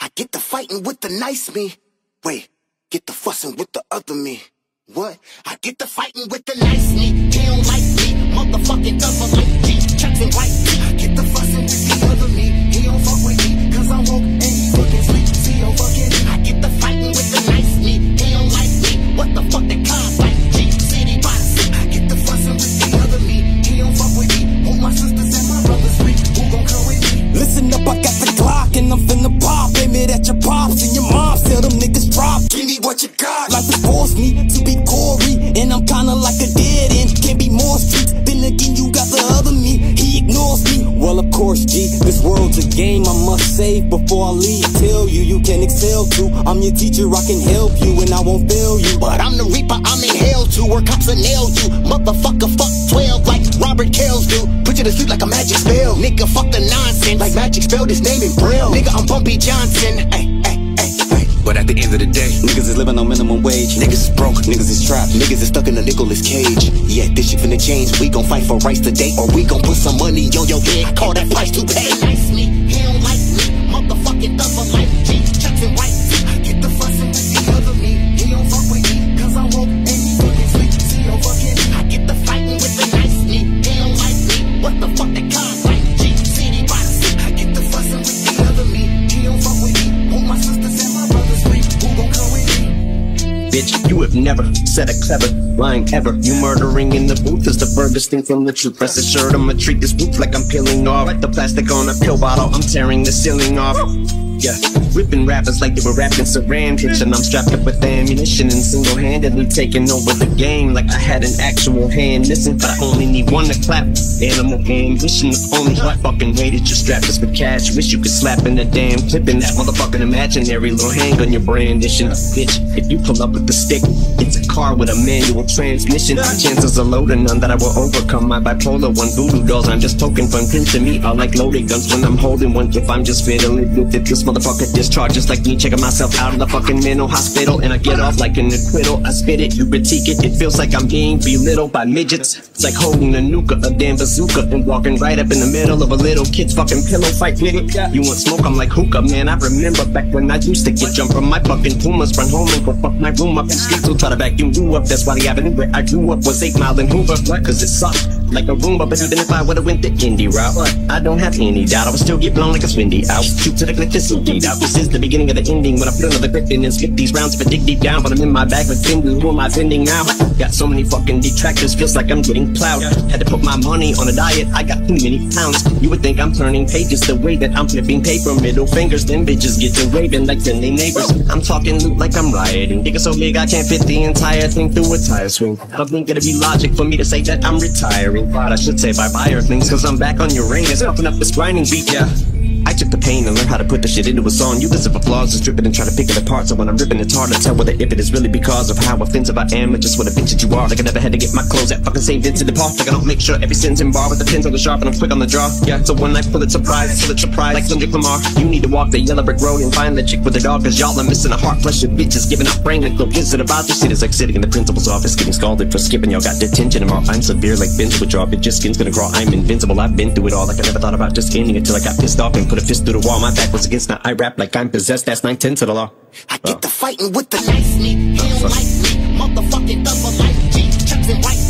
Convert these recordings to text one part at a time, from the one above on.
I get the fighting with the nice me. Wait, get the fussing with the other me. What? I get the fighting with the nice me. He don't like me. Motherfucking G. Checks and white me to be gory, and I'm kinda like a dead end. Can't be more streets. Then again, you got the other me. He ignores me. Well, of course, G. This world's a game I must save before I leave. Tell you you can excel too. I'm your teacher, I can help you, and I won't fail you. But I'm the reaper, I'm in hell too. Where cops will nail you. Motherfucker, fuck 12 like Robert Kells do. Put you to sleep like a magic spell. Nigga, fuck the nonsense. Like magic spell, his name in braille. Nigga, I'm Bumpy Johnson. Ay, ay. But at the end of the day, Niggas is living on minimum wage. Niggas is broke. Niggas is trapped. Niggas is stuck in a Nicolas Cage. Yeah, this shit finna change. We gon' fight for rights today, or we gon' put some money on your head. Call that price to pay. Nice me, he don't like Never said a clever line ever. You murdering in the booth is the furthest thing from the truth. Rest assured, I'ma treat this booth like I'm peeling off the plastic on a pill bottle. I'm tearing the ceiling off. Yeah, ripping rappers like they were rapping saran and I'm strapped up with ammunition and single-handedly taking over the game like I had an actual hand. Listen, but I only need one to clap. Animal ambition, the only fucking way that you strap is for cash. Wish you could slap in the damn clip in that motherfucking imaginary little handgun you're brandishing. Bitch, if you pull up with the stick, it's a car with a manual transmission. Chances are low to none that I will overcome my bipolar one voodoo dolls. I'm just poking fun. Pinching me I like loaded guns when I'm holding one. If I'm just fiddling with it, this motherfucker discharges like me. Checking myself out of the fucking mental hospital, and I get off like an acquittal. I spit it, you critique it. It feels like I'm being belittled by midgets. It's like holding a nuka, a damn bazooka, and walking right up in the middle of a little kid's fucking pillow fight, nigga. You want smoke? I'm like hookah, man. I remember back when I used to get jumped from my fucking pumas, run home and go fuck my room up. Streets will try to vacuum you up. That's why the avenue where I grew up was eight mile and Hoover. Cause it sucked like a Roomba, but even if I would've went the indie route, uh, I don't have any doubt I would still get blown like a swindy out. Shoot to the cliff, this will out. This is the beginning of the ending when I put another grip in and skip these rounds. If I dig deep down, but I'm in my bag with fingers. Who am I sending now? Got so many fucking detractors, feels like I'm getting plowed. Had to put my money on a diet, I got too many pounds. You would think I'm turning pages the way that I'm flipping paper. Middle fingers, then bitches get to raving like friendly neighbors. I'm talking loot like I'm rioting. Nigga so big I can't fit the entire thing through a tire swing. I don't think it'd be logic for me to say that I'm retiring. I should say bye bye things, cause I'm back on your ring. It's pumping up this grinding beat, yeah. I took the pain and learned how to put the shit into a song. You listen for flaws and strip it and try to pick it apart. So when I'm ripping, it's hard to tell whether if it is really because of how offensive I am or just what a bitch that you are. Like I never had to get my clothes at fucking St. Vincent de Paul. Like I don't make sure every sin's in bar with the pins on the sharp and I'm quick on the draw. Yeah, so one night full of surprise, full of surprise, like Kendrick Lamar. You need to walk the yellow brick road and find the chick with the dog, cause y'all are missing a heart. Plus your bitches giving up brain and is it about this shit is like sitting in the principal's office getting scalded for skipping. Y'all got detention tomorrow. I'm severe like binge withdrawal. Bitch, your skin's gonna crawl. I'm invincible. I've been through it all. Like I never thought about just ending it till I got pissed off and put a fist through the wall. My back was against now I rap like I'm possessed. That's nine tenths of the law. I get uh. the fighting with the nice me. He don't like me. Motherfucking double like G. Chucks and white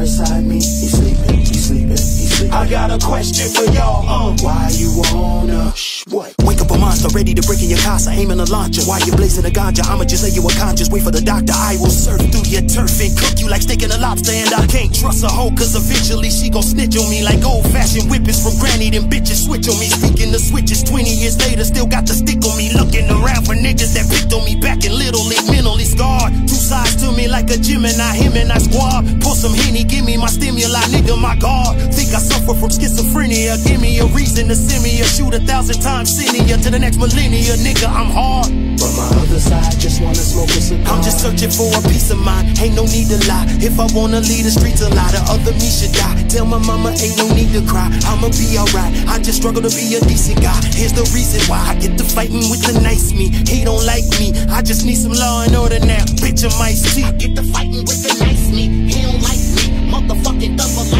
inside me. He's sleeping. He's sleeping. He's sleeping. I got a question for y'all. Uh. Why you wanna? Shh, what? Wake up a monster ready to break in your casa, aiming a launcher. Why you blazing a ganja, I'ma just say you unconscious. Wait for the doctor, I will surf through your turf and cook you like steak and a lobster. And I can't trust a hoe, cause eventually she gon' snitch on me like old fashioned whippings from granny. Them bitches switch on me. Speaking the switches, 20 years later, still got the stick on me. Looking around for niggas that picked on me back in like a Gemini, him and I squad. Pull some Henny, give me my stimuli, nigga, my guard. Think I suffer from schizophrenia, give me a reason to send me a shoot a thousand times senior to the next millennia, nigga, I'm hard. But my other side just wanna smoke a cigar. I'm just searching for a peace of mind. Ain't no need to lie. If I wanna leave the streets a lie, the other me should die. Tell my mama ain't no need to cry. I'ma be alright. I just struggle to be a decent guy. Here's the reason why I get to fighting with the nice me. He don't like me. I just need some law and order now. Bitch, I'm after fighting with the nice meat. He don't like me, motherfucking double